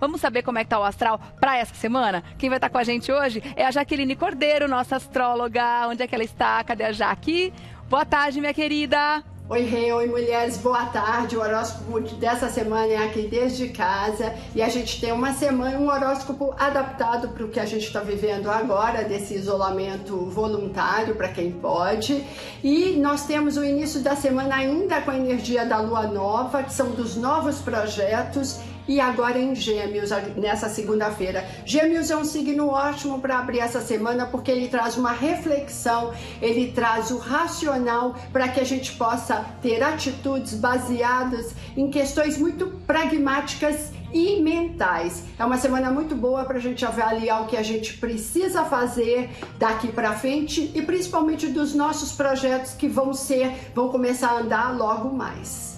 Vamos saber como é que tá o astral para essa semana? Quem vai estar tá com a gente hoje é a Jaqueline Cordeiro, nossa astróloga. Onde é que ela está? Cadê a Jaque? Boa tarde, minha querida. Oi, rei, oi, mulheres, boa tarde. O horóscopo dessa semana é aqui desde casa e a gente tem uma semana, um horóscopo adaptado para o que a gente está vivendo agora, desse isolamento voluntário para quem pode. E nós temos o início da semana ainda com a energia da lua nova, que são dos novos projetos e agora em Gêmeos, nessa segunda-feira. Gêmeos é um signo ótimo para abrir essa semana porque ele traz uma reflexão, ele traz o racional para que a gente possa ter atitudes baseadas em questões muito pragmáticas e mentais. É uma semana muito boa para a gente avaliar o que a gente precisa fazer daqui para frente e principalmente dos nossos projetos que vão ser, vão começar a andar logo mais.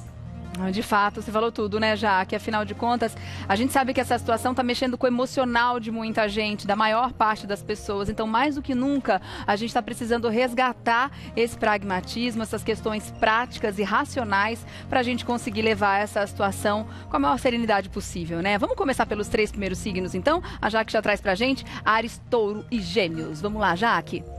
De fato, você falou tudo, né, já que afinal de contas, a gente sabe que essa situação está mexendo com o emocional de muita gente, da maior parte das pessoas. Então, mais do que nunca, a gente está precisando resgatar esse pragmatismo, essas questões práticas e racionais para a gente conseguir levar essa situação com a maior serenidade possível, né? Vamos começar pelos três primeiros signos, então? A Jaque já traz para a gente Ares, Touro e Gêmeos. Vamos lá, Jaque.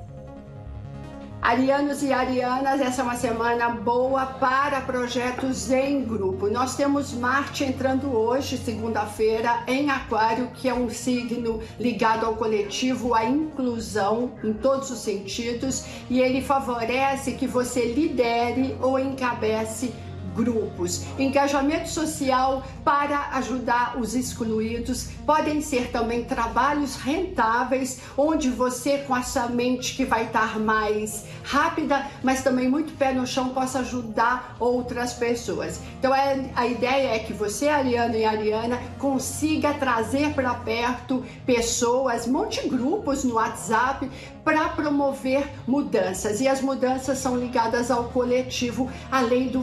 Arianos e Arianas, essa é uma semana boa para projetos em grupo. Nós temos Marte entrando hoje, segunda-feira, em Aquário, que é um signo ligado ao coletivo, à inclusão em todos os sentidos, e ele favorece que você lidere ou encabece grupos. Engajamento social para ajudar os excluídos podem ser também trabalhos rentáveis, onde você, com essa mente que vai estar mais rápida, mas também muito pé no chão, possa ajudar outras pessoas. Então, é, a ideia é que você, Ariana e Ariana, consiga trazer para perto pessoas, monte grupos no WhatsApp para promover mudanças. E as mudanças são ligadas ao coletivo, além do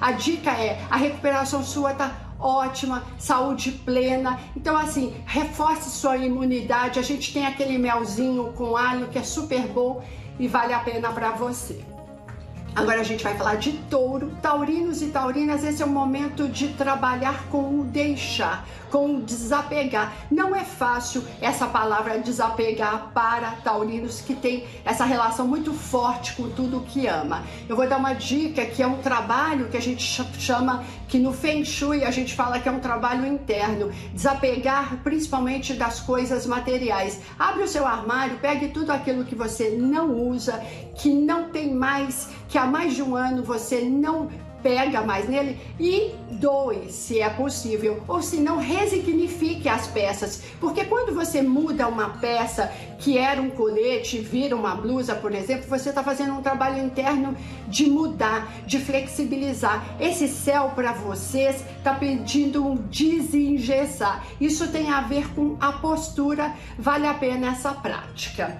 A dica é: a recuperação sua está ótima, saúde plena. Então, assim, reforce sua imunidade. A gente tem aquele melzinho com alho que é super bom e vale a pena para você. Agora a gente vai falar de touro. Taurinos e taurinas, esse é o momento de trabalhar com o deixar, com desapegar. Não é fácil essa palavra desapegar para taurinos que tem essa relação muito forte com tudo que ama. Eu vou dar uma dica que é um trabalho que a gente chama, que no Feng Shui a gente fala que é um trabalho interno. Desapegar principalmente das coisas materiais. Abre o seu armário, pegue tudo aquilo que você não usa, que não tem mais, que há mais de um ano você não pega mais nele e doe, se é possível, ou se não, resignifique as peças, porque quando você muda uma peça que era um colete, vira uma blusa, por exemplo, você está fazendo um trabalho interno de mudar, de flexibilizar. Esse céu para vocês está pedindo um desengessar. Isso tem a ver com a postura, vale a pena essa prática.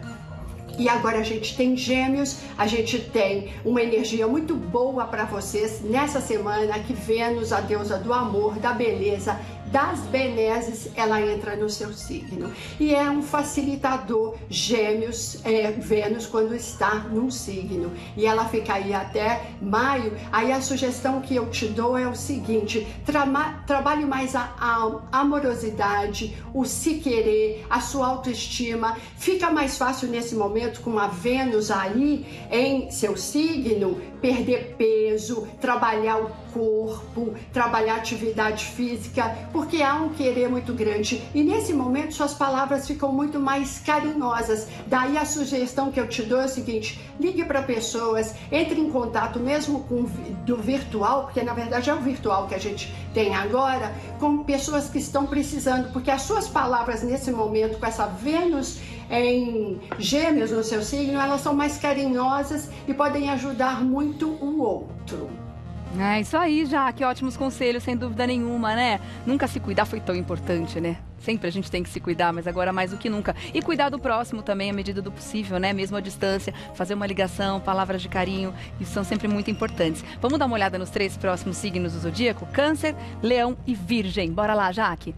E agora a gente tem gêmeos, a gente tem uma energia muito boa para vocês nessa semana que Vênus, a deusa do amor, da beleza, das benesses, ela entra no seu signo. E é um facilitador, gêmeos, é, Vênus, quando está num signo. E ela fica aí até maio. Aí a sugestão que eu te dou é o seguinte: tra trabalhe mais a, a amorosidade, o se querer, a sua autoestima. Fica mais fácil nesse momento com a Vênus aí em seu signo, perder peso, trabalhar o corpo, trabalhar atividade física, porque há um querer muito grande. E nesse momento suas palavras ficam muito mais carinhosas. Daí a sugestão que eu te dou é o seguinte: ligue para pessoas, entre em contato mesmo com do virtual, porque na verdade é o virtual que a gente tem agora, com pessoas que estão precisando, porque as suas palavras nesse momento com essa Vênus em gêmeos no seu signo, elas são mais carinhosas e podem ajudar muito o outro. É isso aí, já. Que ótimos conselhos, sem dúvida nenhuma, né? Nunca se cuidar foi tão importante, né? Sempre a gente tem que se cuidar, mas agora mais do que nunca. E cuidar do próximo também, à medida do possível, né? Mesmo à distância, fazer uma ligação, palavras de carinho, isso são sempre muito importantes. Vamos dar uma olhada nos três próximos signos do zodíaco: Câncer, Leão e Virgem. Bora lá, Jaque.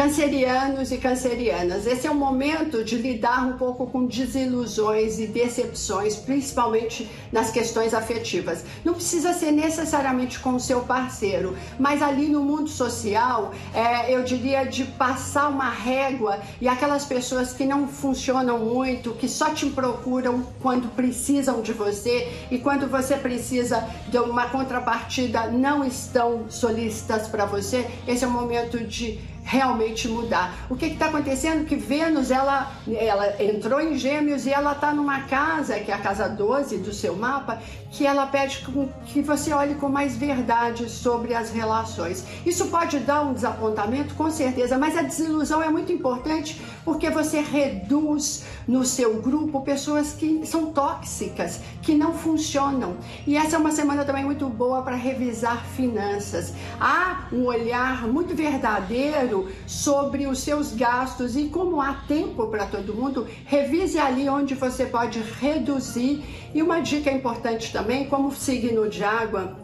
Cancerianos e cancerianas, esse é o momento de lidar um pouco com desilusões e decepções, principalmente nas questões afetivas. Não precisa ser necessariamente com o seu parceiro, mas ali no mundo social, é, eu diria de passar uma régua e aquelas pessoas que não funcionam muito, que só te procuram quando precisam de você e quando você precisa de uma contrapartida não estão solícitas para você, esse é o momento de realmente mudar. O que está acontecendo? Que Vênus, ela, ela entrou em gêmeos e ela está numa casa, que é a casa 12 do seu mapa, que ela pede que você olhe com mais verdade sobre as relações. Isso pode dar um desapontamento, com certeza, mas a desilusão é muito importante porque você reduz no seu grupo pessoas que são tóxicas, que não funcionam. E essa é uma semana também muito boa para revisar finanças. Há um olhar muito verdadeiro sobre os seus gastos e como há tempo para todo mundo, revise ali onde você pode reduzir. E uma dica importante também, como signo de água,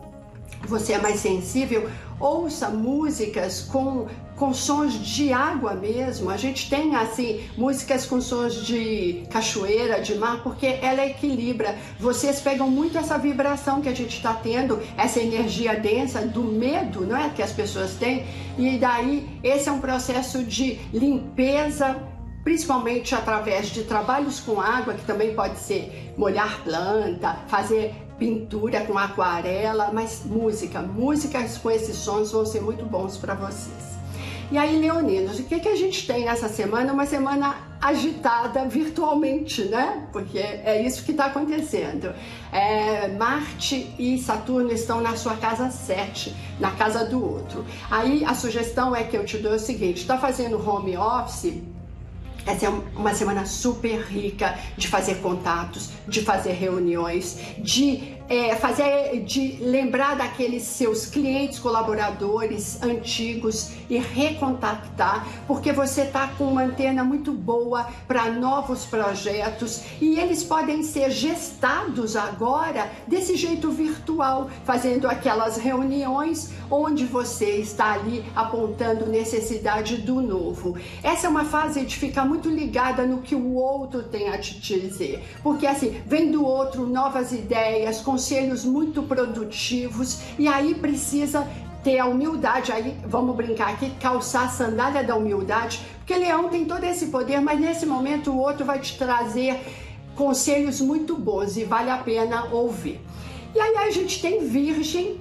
você é mais sensível, ouça músicas com, com sons de água mesmo. A gente tem assim músicas com sons de cachoeira, de mar, porque ela equilibra. Vocês pegam muito essa vibração que a gente está tendo, essa energia densa do medo, não é que as pessoas têm. E daí esse é um processo de limpeza principalmente através de trabalhos com água, que também pode ser molhar planta, fazer pintura com aquarela, mas música, músicas com esses sons vão ser muito bons para vocês. E aí, leoninos, o que, que a gente tem nessa semana? Uma semana agitada virtualmente, né? Porque é isso que está acontecendo. É, Marte e Saturno estão na sua casa 7, na casa do outro. Aí a sugestão é que eu te dou o seguinte: está fazendo home office? Essa é uma semana super rica de fazer contatos, de fazer reuniões, de é, fazer, de lembrar daqueles seus clientes, colaboradores antigos e recontactar, porque você está com uma antena muito boa para novos projetos e eles podem ser gestados agora desse jeito virtual, fazendo aquelas reuniões onde você está ali apontando necessidade do novo. Essa é uma fase de ficar muito ligada no que o outro tem a te dizer, porque assim, vem do outro novas ideias, conselhos muito produtivos. E aí precisa ter a humildade, aí vamos brincar aqui, calçar a sandália da humildade, porque leão tem todo esse poder, mas nesse momento o outro vai te trazer conselhos muito bons e vale a pena ouvir. E aí a gente tem Virgem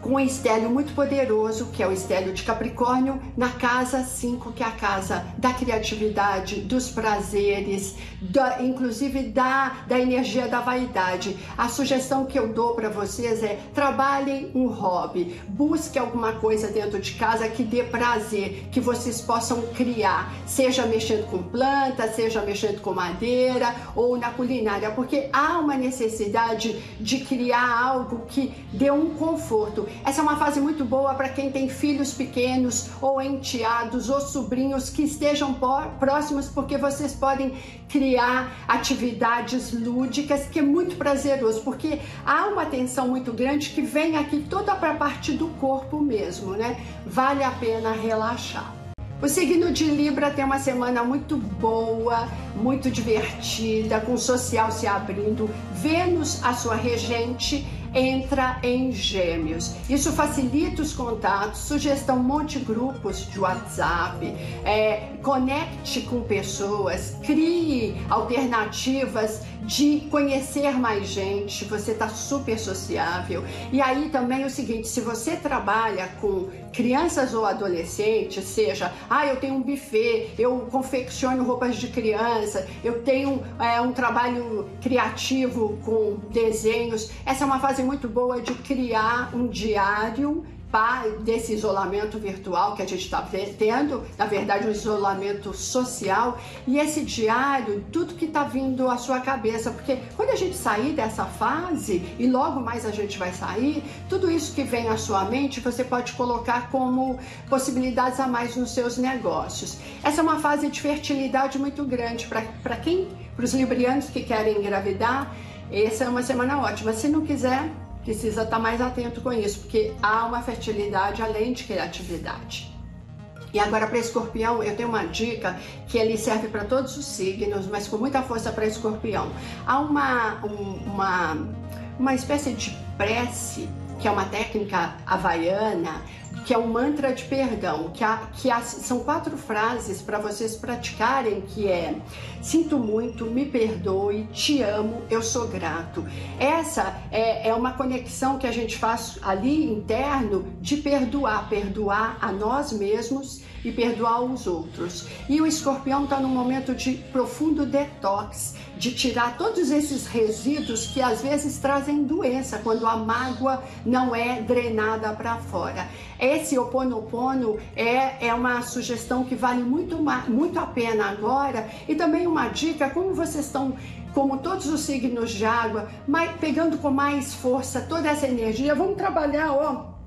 com um estélio muito poderoso, que é o estélio de Capricórnio, na casa 5, que é a casa da criatividade, dos prazeres, da, inclusive da, da energia da vaidade. A sugestão que eu dou para vocês é trabalhem um hobby, busque alguma coisa dentro de casa que dê prazer, que vocês possam criar, seja mexendo com planta, seja mexendo com madeira ou na culinária, porque há uma necessidade de criar algo que dê um conforto. Essa é uma fase muito boa para quem tem filhos pequenos ou enteados ou sobrinhos que estejam próximos, porque vocês podem criar atividades lúdicas que é muito prazeroso, porque há uma tensão muito grande que vem aqui toda para a parte do corpo mesmo, né? Vale a pena relaxar. O signo de Libra tem uma semana muito boa, muito divertida, com o social se abrindo, Vênus, a sua regente, entra em gêmeos. Isso facilita os contatos, sugestão monte grupos de WhatsApp, é, conecte com pessoas, crie alternativas de conhecer mais gente, você está super sociável. E aí também é o seguinte, se você trabalha com crianças ou adolescentes, seja, ah, eu tenho um buffet, eu confecciono roupas de criança, eu tenho é, um trabalho criativo com desenhos, essa é uma fase muito boa de criar um diário desse isolamento virtual que a gente está tendo, na verdade, um isolamento social, e esse diário, tudo que está vindo à sua cabeça, porque quando a gente sair dessa fase, e logo mais a gente vai sair, tudo isso que vem à sua mente você pode colocar como possibilidades a mais nos seus negócios. Essa é uma fase de fertilidade muito grande para quem, para os librianos que querem engravidar, essa é uma semana ótima. Se não quiser, precisa estar mais atento com isso, porque há uma fertilidade além de criatividade. E agora para escorpião, eu tenho uma dica que ele serve para todos os signos, mas com muita força para escorpião. Há uma, um, uma, uma espécie de prece, que é uma técnica havaiana, que é um mantra de perdão, que, há, que há, são quatro frases para vocês praticarem, que é sinto muito, me perdoe, te amo, eu sou grato. Essa é, é uma conexão que a gente faz ali interno de perdoar, perdoar a nós mesmos e perdoar os outros. E o escorpião está num momento de profundo detox, de tirar todos esses resíduos que às vezes trazem doença quando a mágoa não é drenada para fora. Esse oponopono é, é uma sugestão que vale muito, muito a pena agora e também uma dica como vocês estão como todos os signos de água, mas pegando com mais força toda essa energia, vamos trabalhar, ó,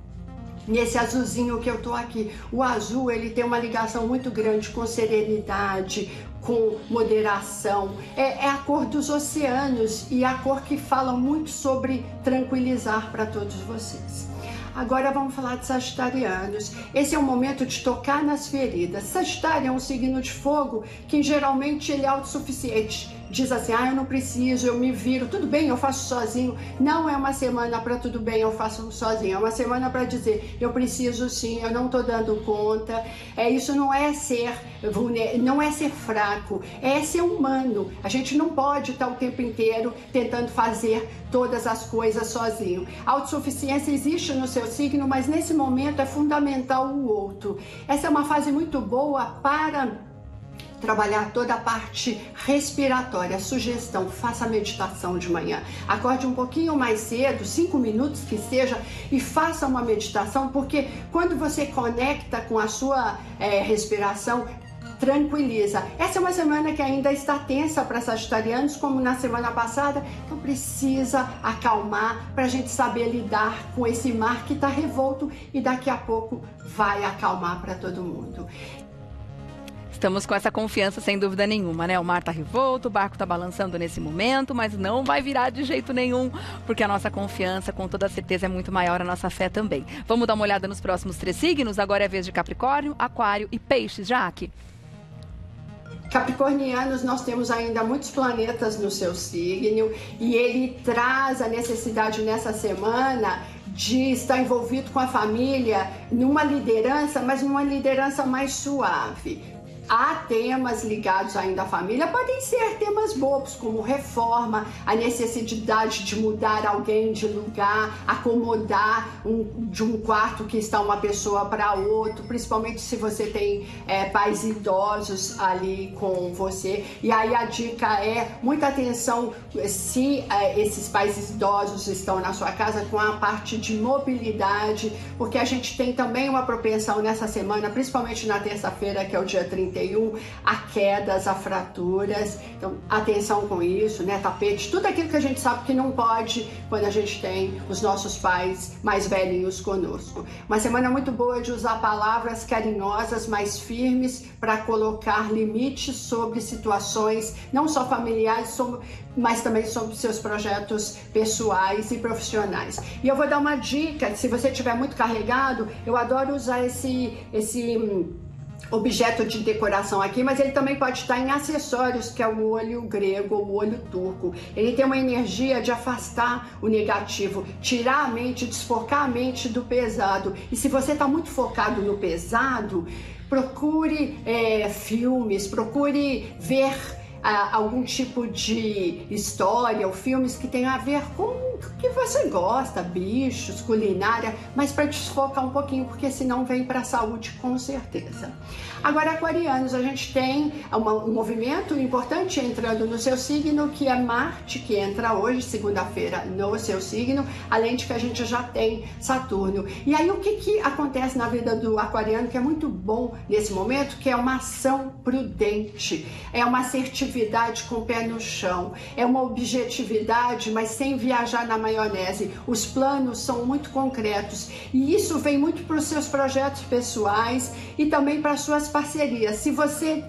nesse azulzinho que eu tô aqui. O azul, ele tem uma ligação muito grande com serenidade, com moderação. É, é, a cor dos oceanos e a cor que fala muito sobre tranquilizar para todos vocês. Agora vamos falar de Sagitarianos. Esse é o momento de tocar nas feridas. Sagitário é um signo de fogo que geralmente ele é autossuficiente diz assim: ah, eu não preciso, eu me viro, tudo bem, eu faço sozinho. Não é uma semana para tudo bem, eu faço sozinho. É uma semana para dizer: eu preciso sim, eu não estou dando conta. É isso não é ser não é ser fraco, é ser humano. A gente não pode estar o tempo inteiro tentando fazer todas as coisas sozinho. A autossuficiência existe no seu signo, mas nesse momento é fundamental o outro. Essa é uma fase muito boa para trabalhar toda a parte respiratória. Sugestão: faça meditação de manhã. Acorde um pouquinho mais cedo, cinco minutos que seja, e faça uma meditação, porque quando você conecta com a sua é, respiração, tranquiliza. Essa é uma semana que ainda está tensa para sagitarianos, como na semana passada, então precisa acalmar para a gente saber lidar com esse mar que está revolto e daqui a pouco vai acalmar para todo mundo. Estamos com essa confiança sem dúvida nenhuma, né? O mar tá revolto, o barco tá balançando nesse momento, mas não vai virar de jeito nenhum, porque a nossa confiança, com toda certeza, é muito maior, a nossa fé também. Vamos dar uma olhada nos próximos três signos? Agora é vez de Capricórnio, Aquário e Peixes, Jaque. Capricornianos, nós temos ainda muitos planetas no seu signo e ele traz a necessidade nessa semana de estar envolvido com a família numa liderança, mas numa liderança mais suave há temas ligados ainda à família, podem ser temas bobos, como reforma, a necessidade de mudar alguém de lugar, acomodar um, de um quarto que está uma pessoa para outro, principalmente se você tem é, pais idosos ali com você. E aí a dica é muita atenção se é, esses pais idosos estão na sua casa com a parte de mobilidade, porque a gente tem também uma propensão nessa semana, principalmente na terça-feira, que é o dia 31 31, a quedas, a fraturas. Então, atenção com isso, né? Tapete, tudo aquilo que a gente sabe que não pode quando a gente tem os nossos pais mais velhinhos conosco. Uma semana muito boa de usar palavras carinhosas, mais firmes, para colocar limites sobre situações, não só familiares, mas também sobre seus projetos pessoais e profissionais. E eu vou dar uma dica: se você estiver muito carregado, eu adoro usar esse. esse hum, objeto de decoração aqui, mas ele também pode estar em acessórios, que é o olho grego ou o olho turco. Ele tem uma energia de afastar o negativo, tirar a mente, desfocar a mente do pesado. E se você está muito focado no pesado, procure é, filmes, procure ver algum tipo de história ou filmes que tenham a ver com o que você gosta, bichos, culinária, mas para desfocar um pouquinho, porque senão vem para a saúde com certeza. Agora, aquarianos, a gente tem uma, um movimento importante entrando no seu signo, que é Marte, que entra hoje, segunda-feira, no seu signo, além de que a gente já tem Saturno. E aí, o que, que acontece na vida do aquariano, que é muito bom nesse momento, que é uma ação prudente, é uma assertividade com o pé no chão, é uma objetividade, mas sem viajar na maionese. Os planos são muito concretos e isso vem muito para os seus projetos pessoais e também para suas parcerias. Se você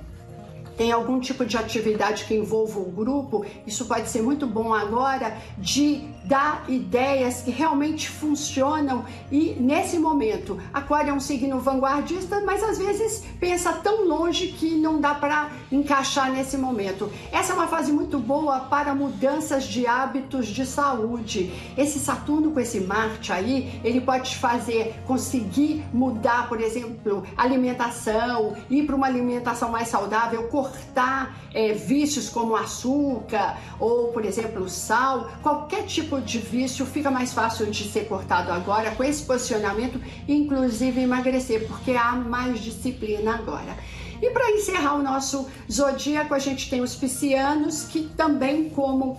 tem algum tipo de atividade que envolva o grupo, isso pode ser muito bom agora de dá ideias que realmente funcionam e nesse momento, Aquário é um signo vanguardista, mas às vezes pensa tão longe que não dá para encaixar nesse momento. Essa é uma fase muito boa para mudanças de hábitos de saúde. Esse Saturno com esse Marte aí, ele pode te fazer conseguir mudar, por exemplo, alimentação, ir para uma alimentação mais saudável, cortar é, vícios como açúcar ou, por exemplo, sal, qualquer tipo de vício fica mais fácil de ser cortado agora com esse posicionamento, inclusive emagrecer, porque há mais disciplina agora. E para encerrar o nosso zodíaco, a gente tem os piscianos que também, como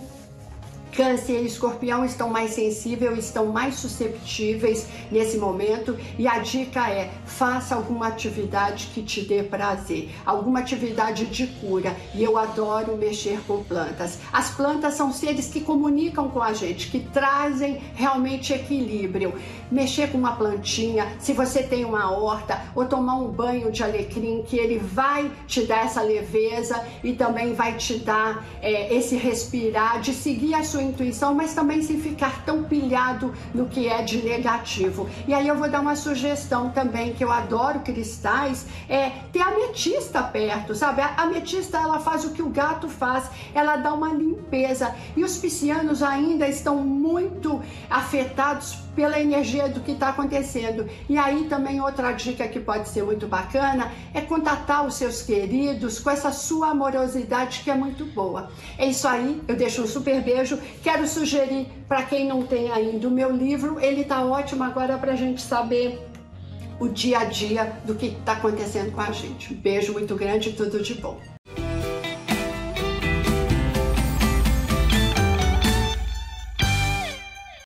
Câncer e escorpião estão mais sensíveis, estão mais susceptíveis nesse momento e a dica é: faça alguma atividade que te dê prazer, alguma atividade de cura. E eu adoro mexer com plantas. As plantas são seres que comunicam com a gente, que trazem realmente equilíbrio. Mexer com uma plantinha, se você tem uma horta, ou tomar um banho de alecrim, que ele vai te dar essa leveza e também vai te dar é, esse respirar, de seguir a sua intuição, mas também sem ficar tão pilhado no que é de negativo. E aí eu vou dar uma sugestão também, que eu adoro cristais, é ter ametista perto, sabe? A ametista, ela faz o que o gato faz, ela dá uma limpeza. E os piscianos ainda estão muito afetados pela energia do que está acontecendo. E aí também outra dica que pode ser muito bacana é contatar os seus queridos com essa sua amorosidade que é muito boa. É isso aí, eu deixo um super beijo. Quero sugerir para quem não tem ainda o meu livro, ele está ótimo agora para a gente saber o dia a dia do que está acontecendo com a gente. Um beijo muito grande e tudo de bom.